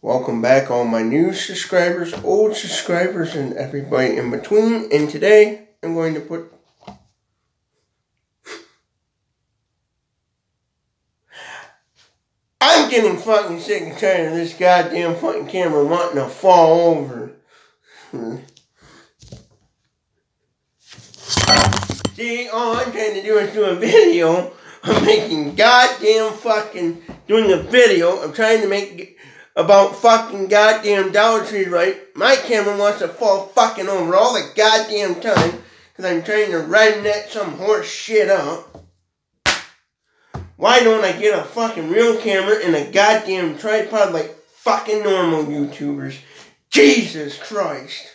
Welcome back, all my new subscribers, old subscribers, and everybody in between. And today, I'm going to put. I'm getting fucking sick and tired of this goddamn fucking camera wanting to fall over. See, all I'm trying to do is do a video. I'm making goddamn fucking doing a video. I'm trying to make about fucking goddamn Dollar Tree right. My camera wants to fall fucking over all the goddamn time because I'm trying to redneck some horse shit up. Why don't I get a fucking real camera and a goddamn tripod like fucking normal YouTubers? Jesus Christ.